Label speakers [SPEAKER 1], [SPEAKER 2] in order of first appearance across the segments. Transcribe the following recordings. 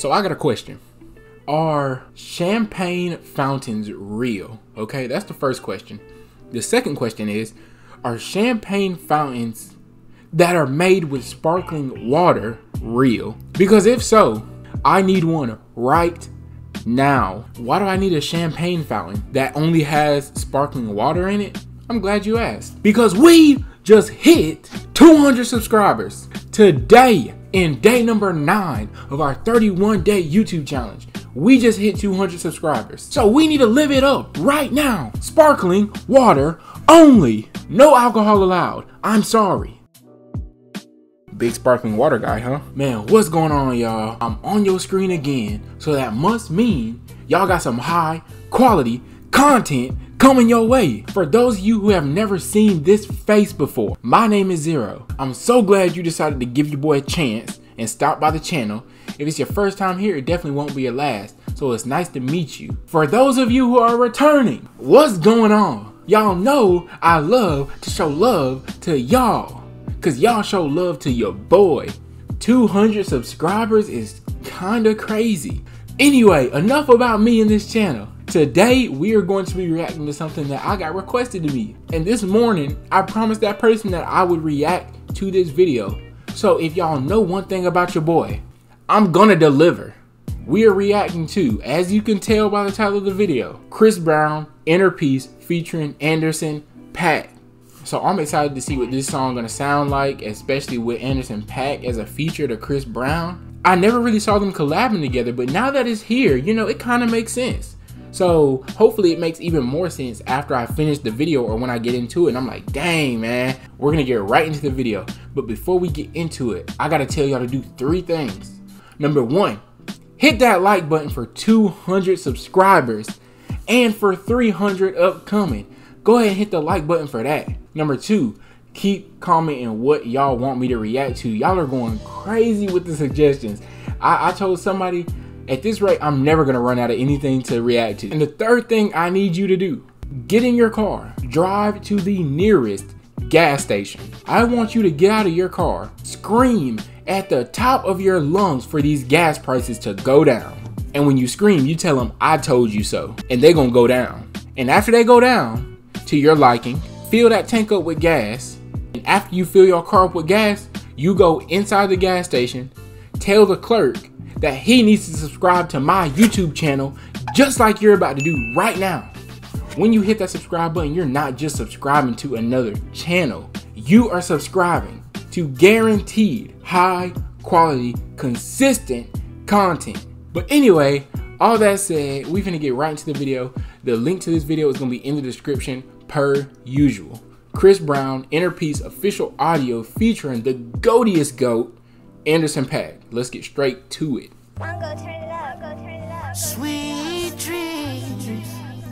[SPEAKER 1] So I got a question. Are champagne fountains real? Okay, that's the first question. The second question is Are champagne fountains that are made with sparkling water real? Because if so, I need one right now. Why do I need a champagne fountain that only has sparkling water in it? I'm glad you asked. Because we just hit 200 subscribers today in day number nine of our 31 day YouTube challenge. We just hit 200 subscribers. So we need to live it up right now. Sparkling water only. No alcohol allowed. I'm sorry. Big sparkling water guy, huh? Man, what's going on, y'all? I'm on your screen again, so that must mean y'all got some high quality content coming your way. For those of you who have never seen this face before, my name is Zero. I'm so glad you decided to give your boy a chance and stop by the channel. If it's your first time here, it definitely won't be your last. So it's nice to meet you. For those of you who are returning, what's going on? Y'all know I love to show love to y'all. Cause y'all show love to your boy. 200 subscribers is kinda crazy. Anyway, enough about me and this channel. Today, we are going to be reacting to something that I got requested to me. And this morning, I promised that person that I would react to this video. So if y'all know one thing about your boy, I'm gonna deliver. We are reacting to, as you can tell by the title of the video, Chris Brown, Inner Peace featuring Anderson .Paak. So I'm excited to see what this song gonna sound like, especially with Anderson .Paak as a feature to Chris Brown. I never really saw them collabing together, but now that it's here, you know, it kind of makes sense. So hopefully it makes even more sense after I finish the video or when I get into it and I'm like, dang man, we're gonna get right into the video. But before we get into it, I gotta tell y'all to do three things. Number one, hit that like button for 200 subscribers and for 300 upcoming. Go ahead and hit the like button for that. Number two, keep commenting what y'all want me to react to. Y'all are going crazy with the suggestions. I, I told somebody at this rate, I'm never gonna run out of anything to react to. And the third thing I need you to do, get in your car, drive to the nearest gas station. I want you to get out of your car, scream at the top of your lungs for these gas prices to go down. And when you scream, you tell them, I told you so. And they're gonna go down. And after they go down to your liking, fill that tank up with gas. And after you fill your car up with gas, you go inside the gas station, tell the clerk that he needs to subscribe to my YouTube channel just like you're about to do right now. When you hit that subscribe button, you're not just subscribing to another channel. You are subscribing to guaranteed high quality, consistent content. But anyway, all that said, we're gonna get right into the video. The link to this video is gonna be in the description per usual. Chris Brown, Inner Peace official audio featuring the goatiest goat, Anderson .Paak. Let's get straight to it. Go turn it up, go turn it up. Sweet dreams.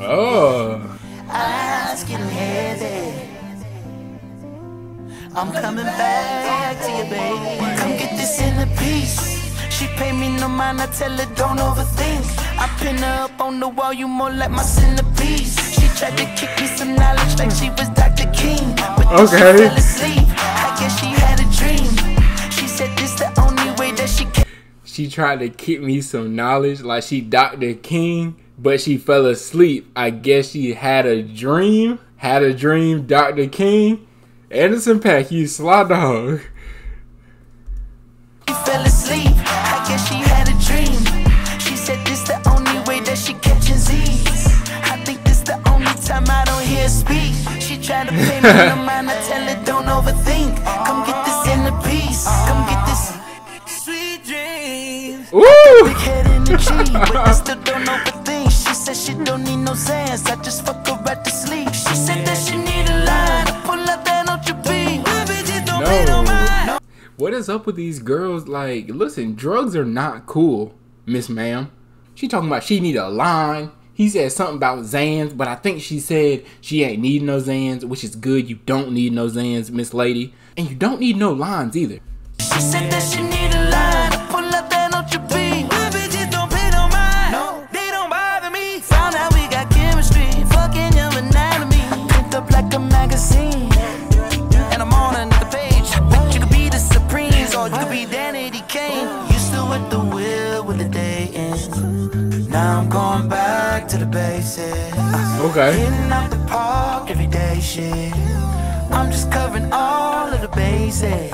[SPEAKER 1] Oh. Eyes getting heavy. I'm coming back to you, baby. Come get this inner peace. She pay me no mind, I tell her don't overthink. I pin her up on the wall, you more like my centerpiece. She tried to kick me some knowledge like she was Dr. King. But okay. she fell asleep. I guess she had a dream. She tried to kick me some knowledge like she Dr. King, but she fell asleep. I guess she had a dream. Had a dream, Dr. King. Anderson .Paak, you sly dog. She fell asleep. I guess she had a dream. She said this the only way that she catches Z's. I think this the only time I don't hear speak. She tried to pay me no mind. I tell her don't overthink. The peace. Uh-huh. Come get this. Ooh! Big head energy, but I still don't know the things. She said she don't need no Zans, I just fuck her right to sleep. She said that she need a line, I pull up that on your beat. No. What is up with these girls? Like, listen, drugs are not cool, Miss Ma'am. She talking about she need a line. He said something about Zans, but I think she said she ain't need no Zans, which is good. You don't need no Zans, Miss Lady. And you don't need no lines either. She said that she need a line.
[SPEAKER 2] with the Now I'm going back basics.
[SPEAKER 1] Okay.
[SPEAKER 2] Hitting the park every day, shit. I'm just covering all of the bases.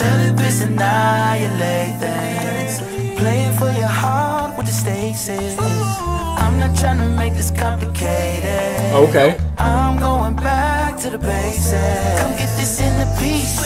[SPEAKER 2] Therapists annihilate things. Playing for your heart with the stakes is. I'm not trying to make this complicated.
[SPEAKER 1] Okay.
[SPEAKER 2] I'm going back to the basics. Come get this in the piece.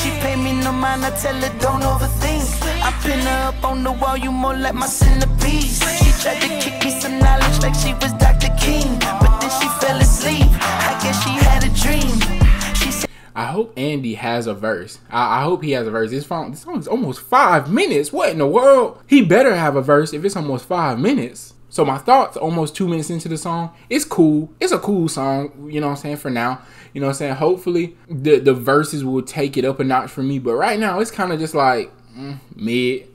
[SPEAKER 2] She pay me no mind, I tell her don't overthink. I pin her up on the wall, you more like my centerpiece. Tried to kick me some knowledge like she was Dr. King, but then she fell asleep. I guess she had a dream.
[SPEAKER 1] I hope Andy has a verse. I, I hope he has a verse. This song, this song's almost five minutes. What in the world? He better have a verse if it's almost five minutes. So my thoughts almost two minutes into the song. It's cool. It's a cool song, you know what I'm saying, for now. You know what I'm saying? Hopefully the the verses will take it up a notch for me. But right now it's kind of just like mm, mid.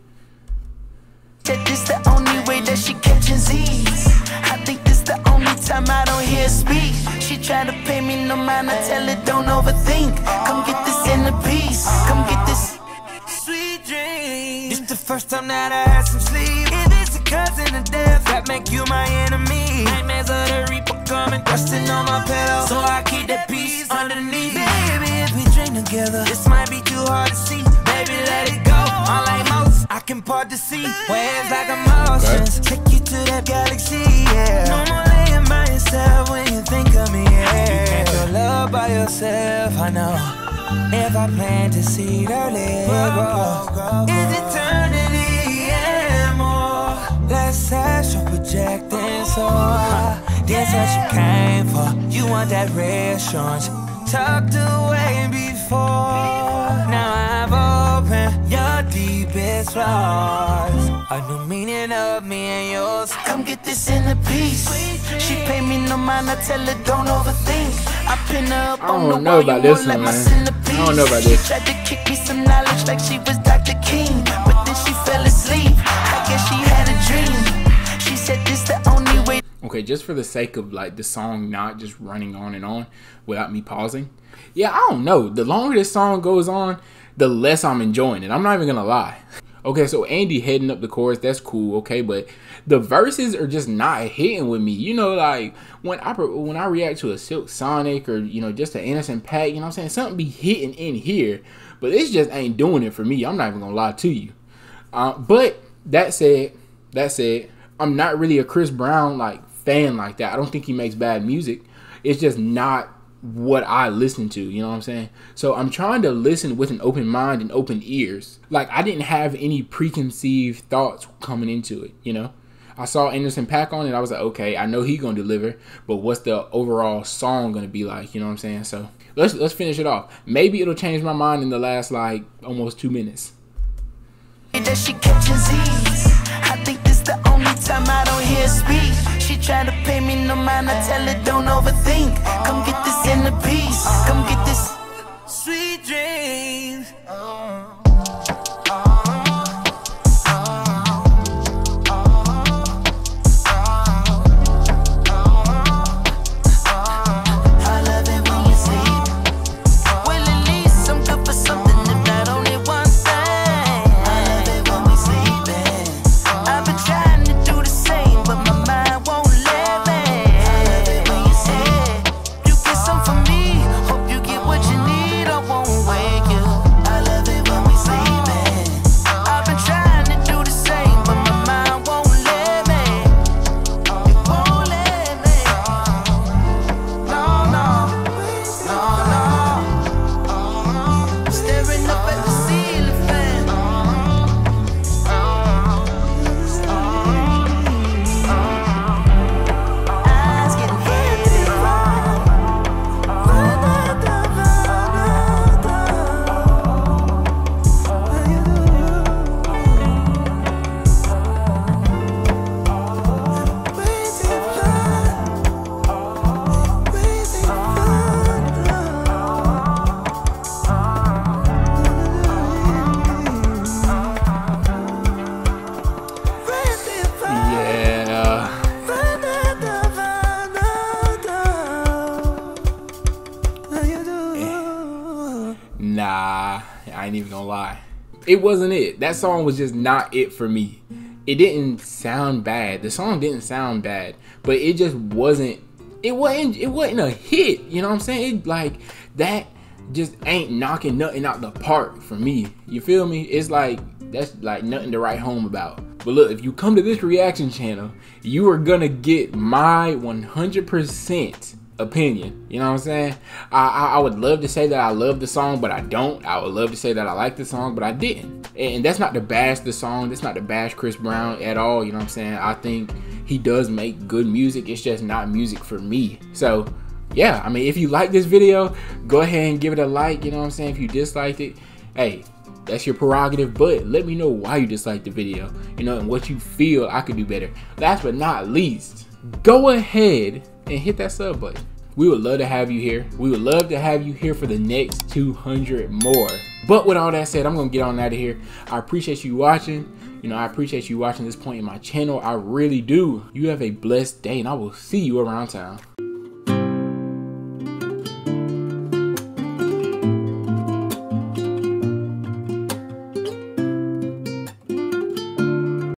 [SPEAKER 2] That she catching Z's. I think this the only time I don't hear speak. She try to pay me no mind, I tell her don't overthink. Come get this in the piece. Come get this. Sweet dreams. This the first time that I had some sleep. If it's a cousin of death, that make you my enemy. Nightmares of the reaper coming, resting on my pillow. So I keep that peace underneath. Baby, if we dream together, this might be too hard to see. Baby, let it go. Unlike most, I can part the sea. Waves like emotions. Take you to that galaxy, yeah. No more laying by yourself when you think of me, yeah. You can't feel love by yourself, I know. If I plant a seed early, grow. Is eternity and more? Let's astral projecting so That's what you came for. You want that reassurance tucked away before. Deepest flaws. A new meaning of me and yours. Come get this in a piece. She pay me no mind. I tell her don't overthink. I pin her up
[SPEAKER 1] I
[SPEAKER 2] on the
[SPEAKER 1] don't know
[SPEAKER 2] wall.
[SPEAKER 1] about
[SPEAKER 2] you
[SPEAKER 1] this
[SPEAKER 2] won't let
[SPEAKER 1] one,
[SPEAKER 2] my
[SPEAKER 1] man.
[SPEAKER 2] centerpiece.
[SPEAKER 1] I don't know about
[SPEAKER 2] she
[SPEAKER 1] this.
[SPEAKER 2] tried to kick me some knowledge like she was Dr. King, but then she fell asleep. I guess she had a dream. She said this the only way.
[SPEAKER 1] Okay, just for the sake of like the song not just running on and on without me pausing. Yeah, I don't know. The longer this song goes on, the less I'm enjoying it. I'm not even gonna lie. Okay, so Andy heading up the chorus, that's cool, okay, but the verses are just not hitting with me. You know, like when I when I react to a Silk Sonic or you know just an Anderson .Paak, you know what I'm saying? Something be hitting in here, but this just ain't doing it for me. I'm not even gonna lie to you. Uh, but that said, that said, I'm not really a Chris Brown like fan like that. I don't think he makes bad music. It's just not what I listen to, you know what I'm saying? So I'm trying to listen with an open mind and open ears. Like I didn't have any preconceived thoughts coming into it, you know? I saw Anderson .Paak on it, I was like, okay, I know he gonna deliver, but what's the overall song gonna be like, you know what I'm saying? So let's let's finish it off. Maybe it'll change my mind in the last like almost two minutes.
[SPEAKER 2] The only time I don't hear speak. She try to pay me no mind, I tell her don't overthink. Come get this in the piece. Come get this. Sweet dreams.
[SPEAKER 1] Ain't even gonna lie. It wasn't it. That song was just not it for me. it didn't sound bad. The song didn't sound bad, but it just wasn't. It wasn't. It wasn't a hit. You know what I'm saying? It, like that just ain't knocking nothing out the park for me. You feel me? It's like that's like nothing to write home about. But look, if you come to this reaction channel, you are gonna get my 100% opinion. You know what I'm saying? I, I, I would love to say that I love the song, but I don't. I would love to say that I like the song, but I didn't. And that's not to bash the song. That's not to bash Chris Brown at all. You know what I'm saying? I think he does make good music. It's just not music for me. So yeah, I mean, if you like this video, go ahead and give it a like. You know what I'm saying? If you disliked it, hey, that's your prerogative, but let me know why you disliked the video, you know, and what you feel I could do better. Last but not least, go ahead and hit that sub button. We would love to have you here. We would love to have you here for the next 200 more. But with all that said, I'm gonna get on out of here. I appreciate you watching. You know, I appreciate you watching this point in my channel. I really do. You have a blessed day and I will see you around town.